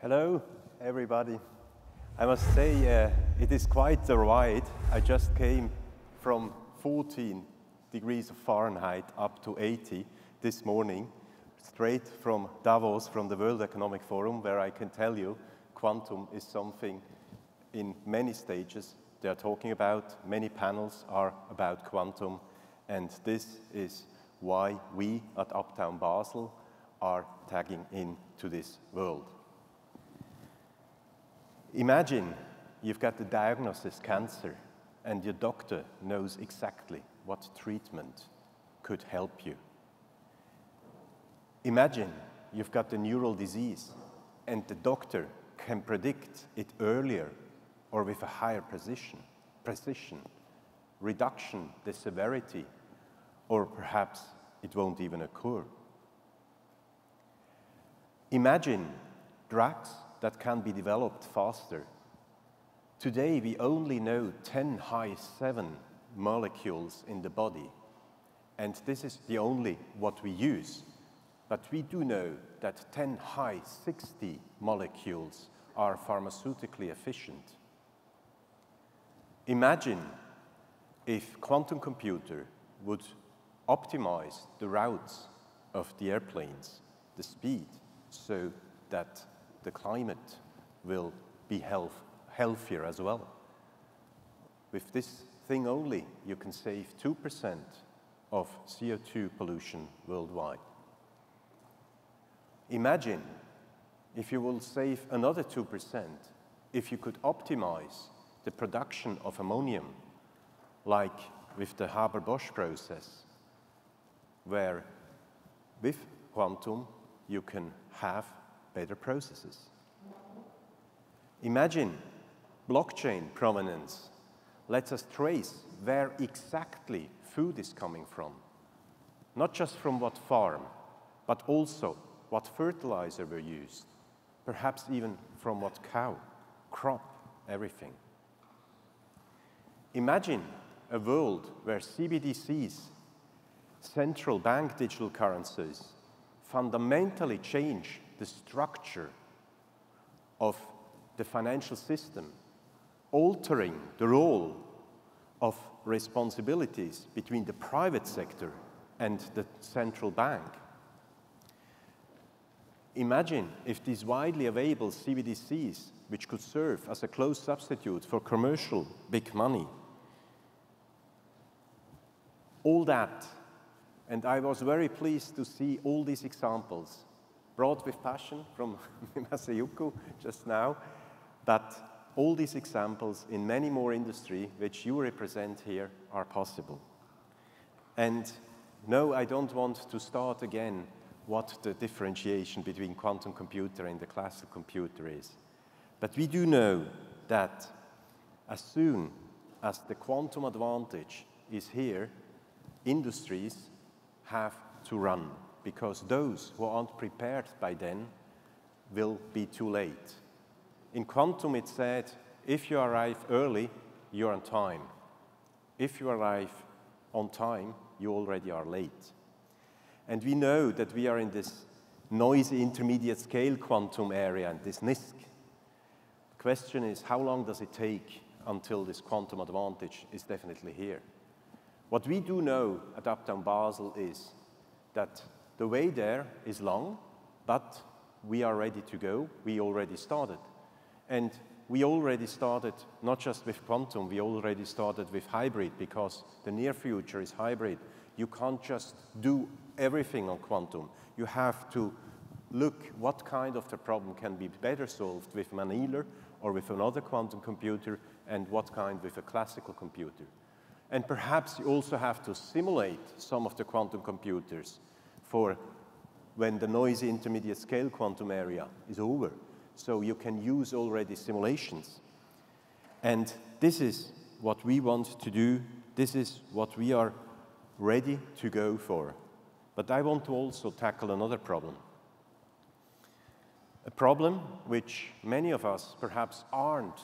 Hello, everybody. I must say uh, it is quite the ride. I just came from 14 degrees of Fahrenheit up to 80 this morning, straight from Davos, from the World Economic Forum, where I can tell you quantum is something in many stages they are talking about. Many panels are about quantum, and this is why we at Uptown Basel are tagging into this world. Imagine you've got the diagnosis cancer and your doctor knows exactly what treatment could help you. Imagine you've got a neural disease and the doctor can predict it earlier or with a higher precision, precision, reduction the severity, or perhaps it won't even occur. Imagine drugs that can be developed faster. Today, we only know 10 high 7 molecules in the body, and this is the only what we use. But we do know that 10 high 60 molecules are pharmaceutically efficient. Imagine if quantum computer would optimize the routes of the airplanes, the speed, so that the climate will be health, healthier as well. With this thing only, you can save 2% of CO2 pollution worldwide. Imagine if you will save another 2% if you could optimize the production of ammonium, like with the Haber-Bosch process, where with quantum you can have better processes. Imagine blockchain provenance lets us trace where exactly food is coming from, not just from what farm, but also what fertilizer were used, perhaps even from what cow, crop, everything. Imagine a world where CBDCs, central bank digital currencies, fundamentally change the structure of the financial system, altering the role of responsibilities between the private sector and the central bank. Imagine if these widely available CBDCs, which could serve as a close substitute for commercial bank money, all that, and I was very pleased to see all these examples brought with passion from Masayuko just now, that all these examples in many more industry which you represent here are possible. And no, I don't want to start again what the differentiation between quantum computer and the classical computer is. But we do know that as soon as the quantum advantage is here, industries have to run because those who aren't prepared by then will be too late. In quantum, it said, if you arrive early, you're on time. If you arrive on time, you already are late. And we know that we are in this noisy intermediate scale quantum area and this NISQ. The question is, how long does it take until this quantum advantage is definitely here? What we do know at Uptown Basel is that the way there is long, but we are ready to go. We already started. And we already started not just with quantum, we already started with hybrid because the near future is hybrid. You can't just do everything on quantum. You have to look what kind of the problem can be better solved with an annealer or with another quantum computer and what kind with a classical computer. And perhaps you also have to simulate some of the quantum computers for when the noisy intermediate scale quantum area is over. So you can use already simulations. And this is what we want to do. This is what we are ready to go for. But I want to also tackle another problem. A problem which many of us perhaps aren't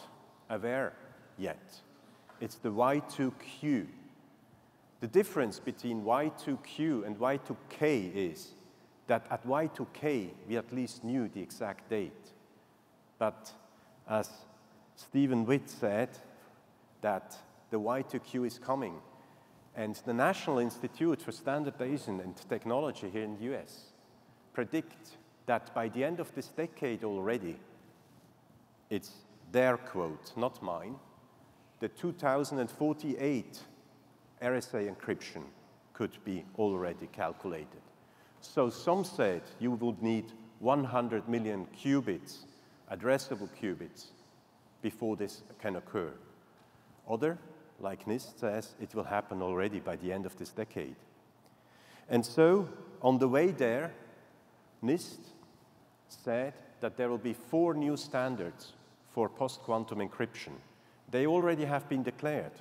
aware yet. It's the Y2Q the difference between Y2Q and Y2K is that at Y2K, we at least knew the exact date. But as Stephen Witt said, that the Y2Q is coming. And the National Institute for Standardization and Technology here in the US predict that by the end of this decade already, it's their quote, not mine, the 2048 RSA encryption could be already calculated. So some said you would need 100 million qubits, addressable qubits, before this can occur. Other, like NIST says, it will happen already by the end of this decade. And so, on the way there, NIST said that there will be four new standards for post-quantum encryption. They already have been declared.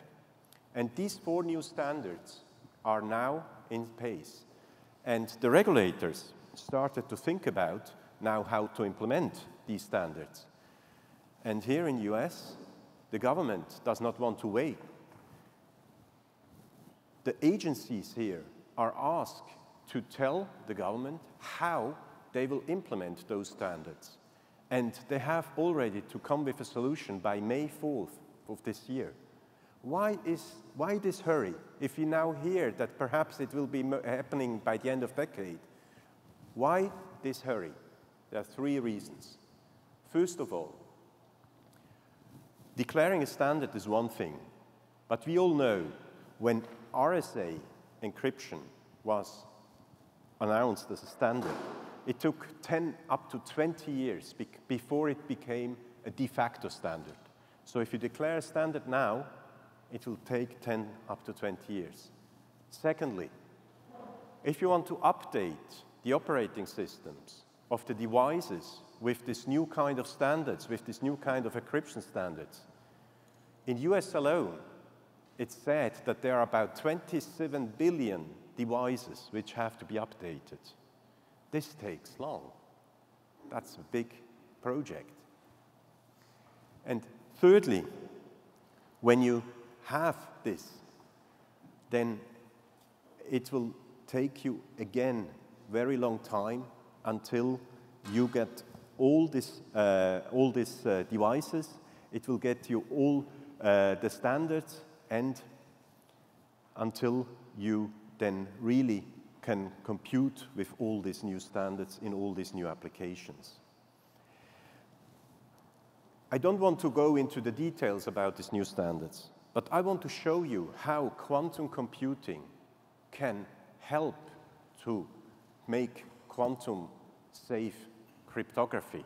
And these four new standards are now in place. And the regulators started to think about now how to implement these standards. And here in the US, the government does not want to wait. The agencies here are asked to tell the government how they will implement those standards. And they have already to come with a solution by May 4th of this year. Why, is, why this hurry? If you now hear that perhaps it will be happening by the end of decade, why this hurry? There are three reasons. First of all, declaring a standard is one thing, but we all know when RSA encryption was announced as a standard, it took 10 up to 20 years be before it became a de facto standard. So if you declare a standard now, it will take 10 up to 20 years. Secondly, if you want to update the operating systems of the devices with this new kind of standards, with this new kind of encryption standards, in US alone, it's said that there are about 27 billion devices which have to be updated. This takes long. That's a big project. And thirdly, when you have this, then it will take you again very long time until you get all this, uh, all these uh, devices. It will get you all uh, the standards and until you then really can compute with all these new standards in all these new applications. I don't want to go into the details about these new standards, but I want to show you how quantum computing can help to make quantum safe cryptography.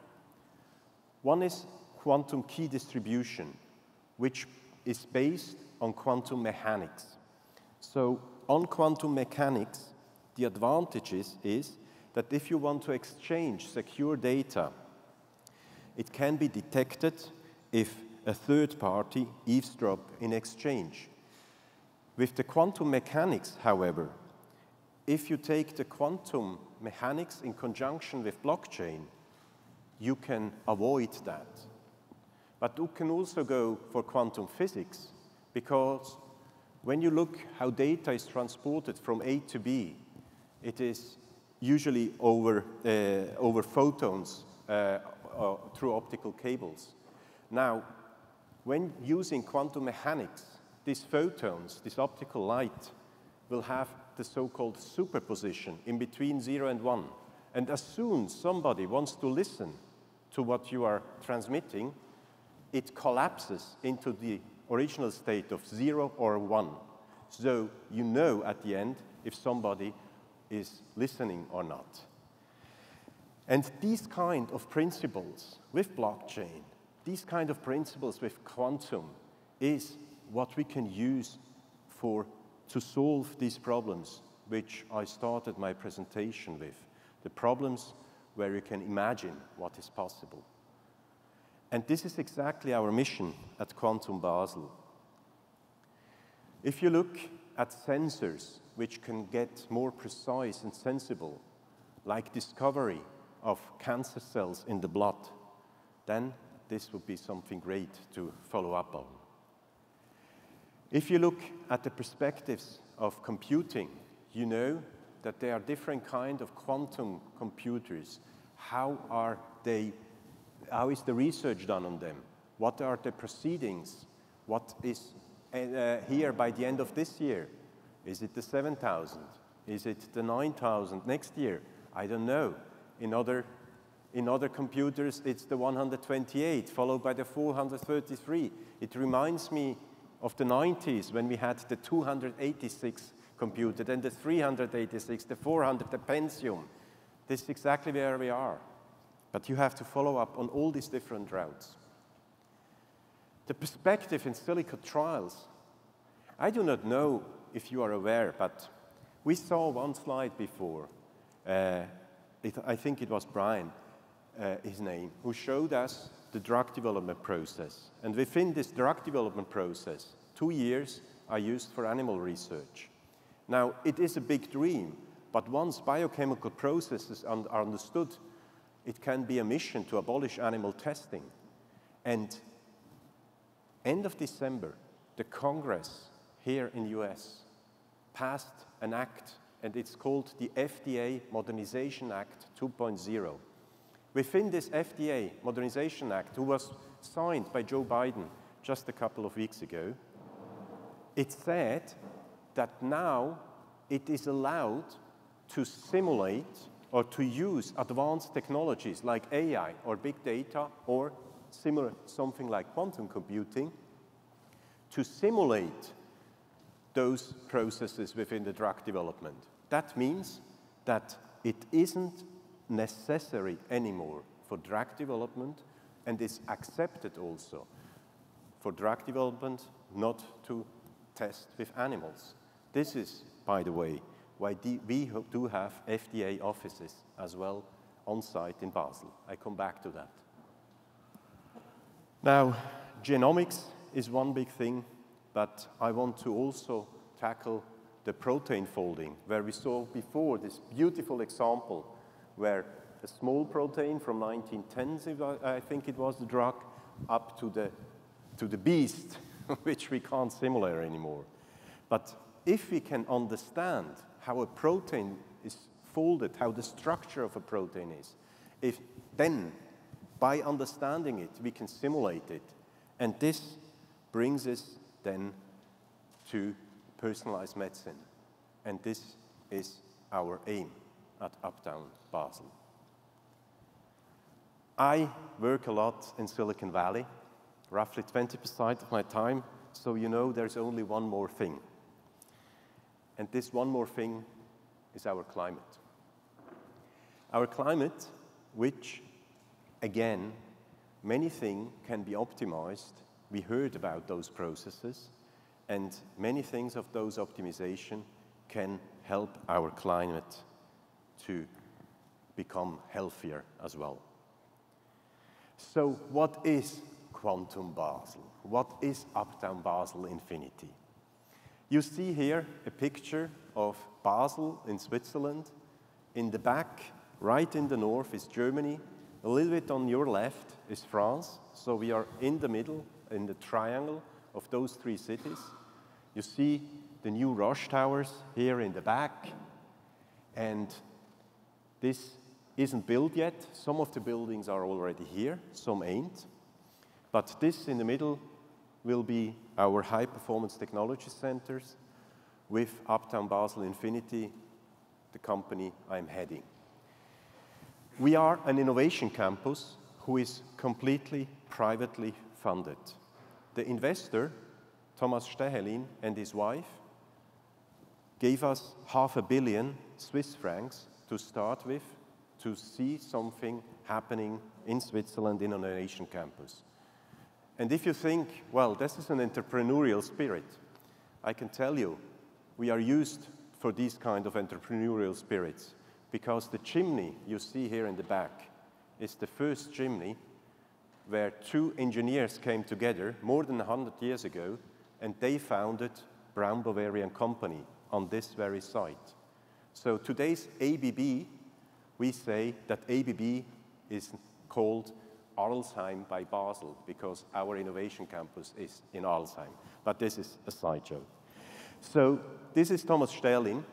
One is quantum key distribution, which is based on quantum mechanics. So on quantum mechanics, the advantages is that if you want to exchange secure data, it can be detected if a third party eavesdrop in exchange. With the quantum mechanics, however, if you take the quantum mechanics in conjunction with blockchain, you can avoid that. But you can also go for quantum physics because when you look how data is transported from A to B, it is usually over, uh, over photons uh, uh, through optical cables. Now, when using quantum mechanics, these photons, this optical light, will have the so-called superposition in between zero and one. And as soon somebody wants to listen to what you are transmitting, it collapses into the original state of zero or one. So you know at the end if somebody is listening or not. And these kind of principles with blockchain, these kind of principles with quantum is what we can use for to solve these problems which I started my presentation with, the problems where you can imagine what is possible. And this is exactly our mission at Quantum Basel. If you look at sensors which can get more precise and sensible, like discovery of cancer cells in the blood, then this would be something great to follow up on. If you look at the perspectives of computing, you know that there are different kinds of quantum computers. How are they how is the research done on them? What are the proceedings? What is uh, here by the end of this year? Is it the 7,000? Is it the 9,000 next year? I don't know. In other, in other computers, it's the 128, followed by the 433. It reminds me of the 90s when we had the 286 computer, then the 386, the 400, the Pentium. This is exactly where we are. But you have to follow up on all these different routes. The perspective in silico trials, I do not know if you are aware, but we saw one slide before. Uh, it, I think it was Brian, uh, his name, who showed us the drug development process. And within this drug development process, two years are used for animal research. Now, it is a big dream, but once biochemical processes are understood, it can be a mission to abolish animal testing. And end of December, the Congress here in the US passed an act, and it's called the FDA Modernization Act 2.0. Within this FDA Modernization Act, who was signed by Joe Biden just a couple of weeks ago, it said that now it is allowed to simulate or to use advanced technologies like AI or big data or similar something like quantum computing to simulate those processes within the drug development. That means that it isn't necessary anymore for drug development and is accepted also for drug development not to test with animals. This is, by the way, why we do have FDA offices as well on site in Basel. I come back to that. Now, genomics is one big thing, but I want to also tackle the protein folding, where we saw before this beautiful example where a small protein from 1910s, I think it was the drug, up to the, to the beast, which we can't simulate anymore. But if we can understand how a protein is folded, how the structure of a protein is. If then, by understanding it, we can simulate it. And this brings us then to personalized medicine. And this is our aim at Uptown Basel. I work a lot in Silicon Valley, roughly 20% of my time, so you know there's only one more thing. And this one more thing is our climate. Our climate, which, again, many things can be optimized. We heard about those processes, and many things of those optimization can help our climate to become healthier as well. So what is Quantum Basel? What is Uptown Basel Infinity? You see here a picture of Basel in Switzerland. In the back, right in the north, is Germany. A little bit on your left is France. So we are in the middle, in the triangle of those three cities. You see the new Roche Towers here in the back. And this isn't built yet. Some of the buildings are already here, some ain't. But this in the middle will be our high performance technology centers with Uptown Basel Infinity, the company I'm heading. We are an innovation campus who is completely privately funded. The investor, Thomas Staehelin and his wife, gave us half a billion Swiss francs to start with to see something happening in Switzerland in an Asian campus. And if you think, well, this is an entrepreneurial spirit, I can tell you, we are used for these kind of entrepreneurial spirits because the chimney you see here in the back is the first chimney where two engineers came together more than 100 years ago and they founded Brown Boveri & Company on this very site. So today's ABB, we say that ABB is called Arlesheim by Basel because our innovation campus is in Arlesheim. But this is a sideshow. So this is Thomas Staehelin,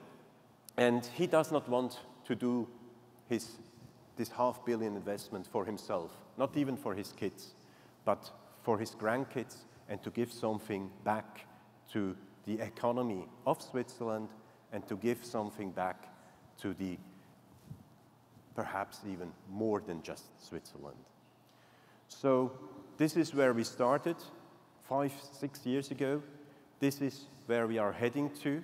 and he does not want to do his this half billion investment for himself, not even for his kids, but for his grandkids and to give something back to the economy of Switzerland and to give something back to the perhaps even more than just Switzerland. So this is where we started five, six years ago. This is where we are heading to.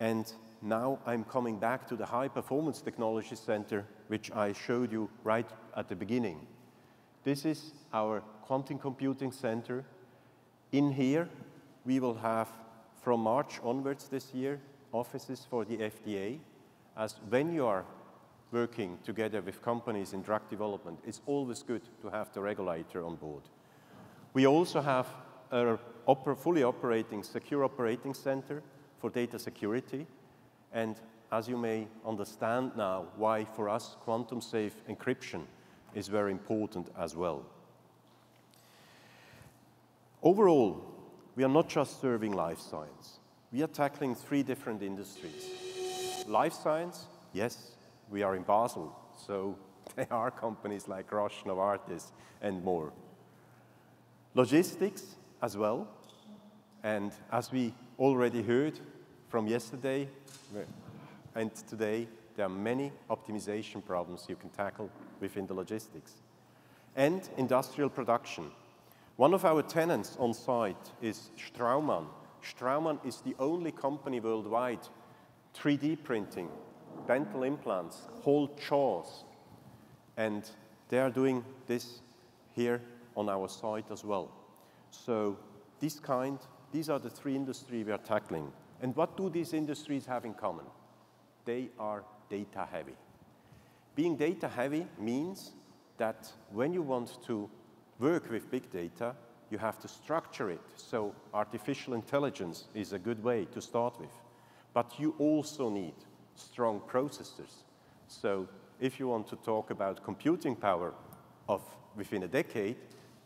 And now I'm coming back to the High Performance Technology Center, which I showed you right at the beginning. This is our quantum computing center. In here, we will have, from March onwards this year, offices for the FDA, as when you are working together with companies in drug development, it's always good to have the regulator on board. We also have a fully operating secure operating center for data security. And as you may understand now, why for us quantum safe encryption is very important as well. Overall, we are not just serving life science. We are tackling three different industries. Life science, yes, we are in Basel, so there are companies like Roche, Novartis, and more. Logistics as well, and as we already heard from yesterday and today, there are many optimization problems you can tackle within the logistics. And industrial production. One of our tenants on site is Straumann. Straumann is the only company worldwide 3D printing dental implants, whole jaws. And they are doing this here on our site as well. So this kind, these are the three industries we are tackling. And what do these industries have in common? They are data heavy. Being data heavy means that when you want to work with big data, you have to structure it. So artificial intelligence is a good way to start with. But you also need strong processors. So if you want to talk about computing power of within a decade,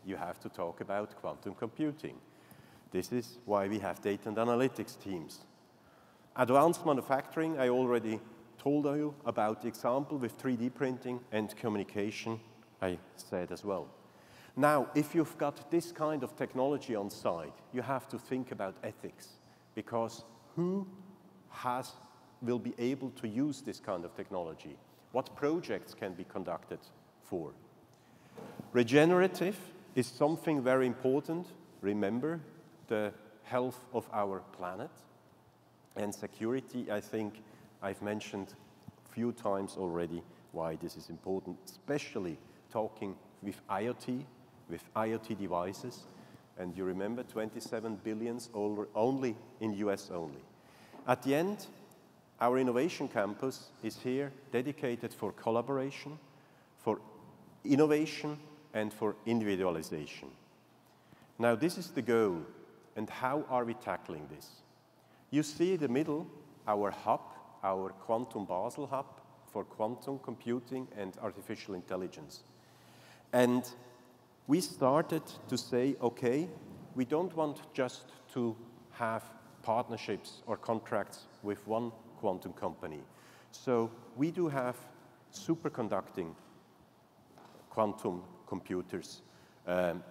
you have to talk about quantum computing. This is why we have data and analytics teams. Advanced manufacturing, I already told you about the example with 3D printing and communication, I said as well. Now, if you've got this kind of technology on site, you have to think about ethics, because who has will be able to use this kind of technology? What projects can be conducted for? Regenerative is something very important. Remember the health of our planet and security. I think I've mentioned a few times already why this is important, especially talking with IoT, with IoT devices. And you remember 27 billions only in US only. At the end, our innovation campus is here dedicated for collaboration, for innovation, and for individualization. Now, this is the goal, and how are we tackling this? You see in the middle our hub, our Quantum Basel hub for quantum computing and artificial intelligence. And we started to say, okay, we don't want just to have partnerships or contracts with one quantum company. So we do have superconducting quantum computers, um,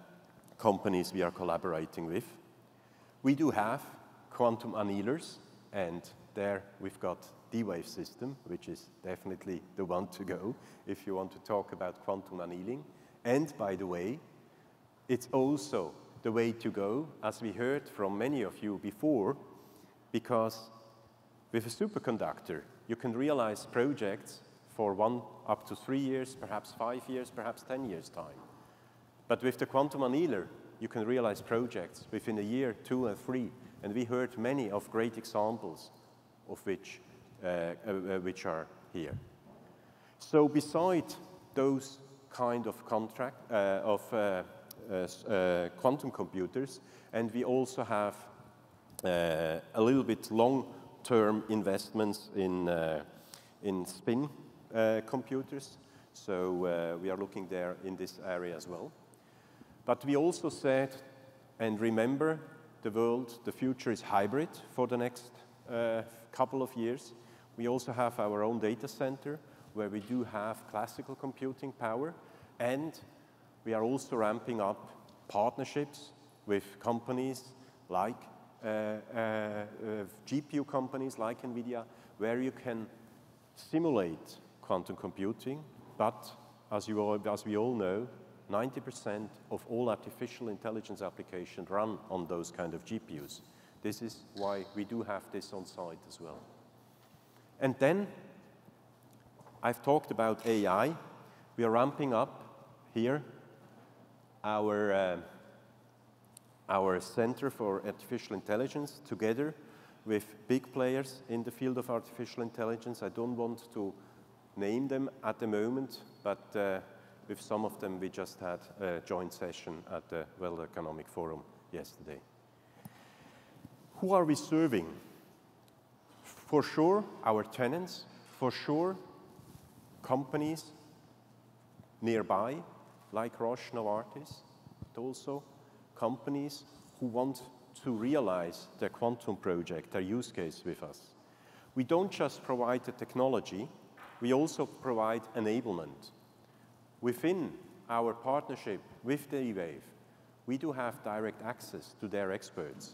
companies we are collaborating with. We do have quantum annealers, and there we've got D-Wave system, which is definitely the one to go if you want to talk about quantum annealing. And by the way, it's also the way to go, as we heard from many of you before, because with a superconductor, you can realize projects for one up to three years, perhaps five years, perhaps 10 years' time. But with the quantum annealer, you can realize projects within a year, two, and three. And we heard many of great examples of which, uh, uh, uh which are here. So beside those kind of contract uh, of uh, uh, quantum computers, and we also have a little bit long term investments in, in spin computers. So we are looking there in this area as well. But we also said, and remember, the world, the future is hybrid for the next uh, couple of years. We also have our own data center where we do have classical computing power, and we are also ramping up partnerships with companies like uh, uh, uh, GPU companies like NVIDIA, where you can simulate quantum computing, but as, you all, as we all know, 90% of all artificial intelligence applications run on those kind of GPUs. This is why we do have this on site as well. And then I've talked about AI. We are ramping up here our, uh, our Center for Artificial Intelligence together with big players in the field of artificial intelligence. I don't want to name them at the moment, but uh, with some of them we just had a joint session at the World Economic Forum yesterday. Who are we serving? For sure, our tenants, for sure, companies nearby, like Roche Novartis, but also companies who want to realize their quantum project, their use case with us. We don't just provide the technology, we also provide enablement. Within our partnership with D-Wave, we do have direct access to their experts.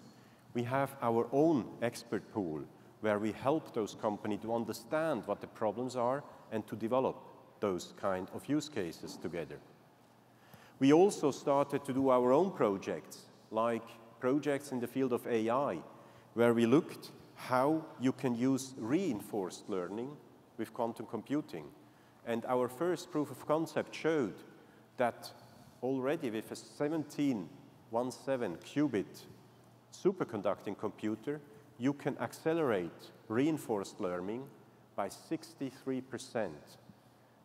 We have our own expert pool where we help those companies to understand what the problems are and to develop those kind of use cases together. We also started to do our own projects, like projects in the field of AI, where we looked how you can use reinforced learning with quantum computing. And our first proof of concept showed that already with a 1717 qubit superconducting computer, you can accelerate reinforced learning by 63%.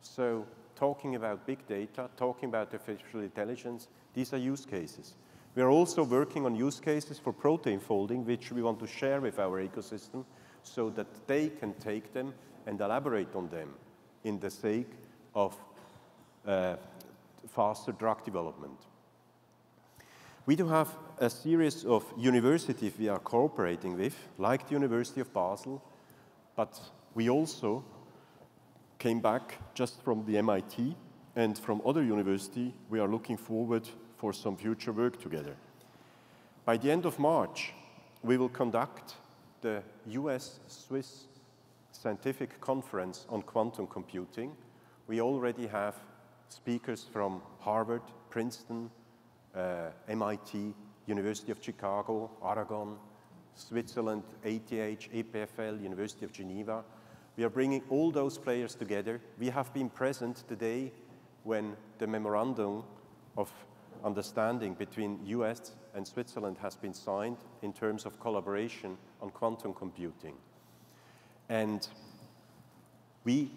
So talking about big data, talking about artificial intelligence, these are use cases. We are also working on use cases for protein folding, which we want to share with our ecosystem so that they can take them and elaborate on them in the sake of uh, faster drug development. We do have a series of universities we are cooperating with, like the University of Basel, but we also came back just from the MIT and from other university, we are looking forward for some future work together. By the end of March, we will conduct the US-Swiss scientific conference on quantum computing. We already have speakers from Harvard, Princeton, uh, MIT, University of Chicago, Argonne, Switzerland, ETH, EPFL, University of Geneva. We are bringing all those players together. We have been present today when the memorandum of understanding between US and Switzerland has been signed in terms of collaboration on quantum computing. And we,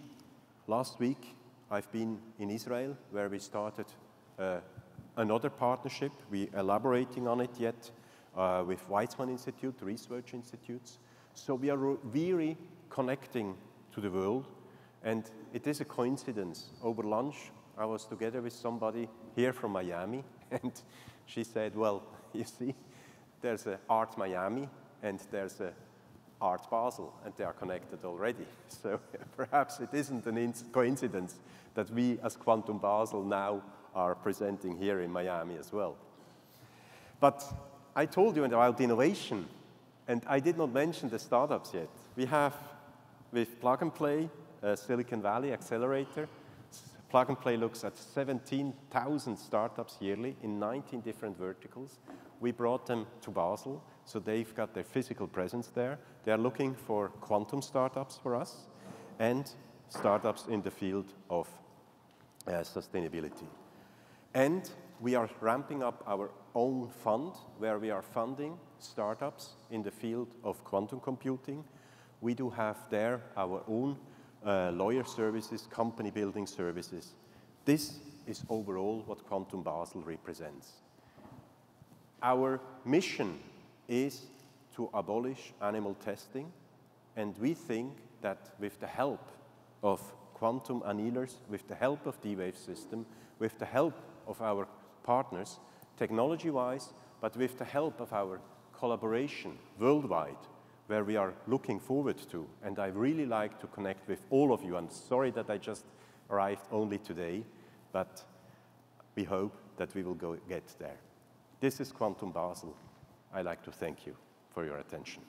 last week, I've been in Israel where we started uh, another partnership. We're elaborating on it yet uh, with Weizmann Institute, research institutes. So we are really connecting to the world. And it is a coincidence. Over lunch, I was together with somebody here from Miami, and she said, well, you see, there's a Art Miami, and there's a Art Basel, and they are connected already. So perhaps it isn't an coincidence that we as Quantum Basel now are presenting here in Miami as well. But I told you about innovation, and I did not mention the startups yet. We have, with Plug and Play, Silicon Valley Accelerator, Plug and Play looks at 17,000 startups yearly in 19 different verticals. We brought them to Basel, so they've got their physical presence there. They're looking for quantum startups for us and startups in the field of uh, sustainability. And we are ramping up our own fund where we are funding startups in the field of quantum computing. We do have there our own uh, lawyer services, company building services. This is overall what Quantum Basel represents. Our mission is to abolish animal testing, and we think that with the help of quantum annealers, with the help of D-Wave system, with the help of our partners, technology-wise, but with the help of our collaboration worldwide, where we are looking forward to. And I really like to connect with all of you. I'm sorry that I just arrived only today, but we hope that we will go get there. This is Quantum Basel. I like to thank you for your attention.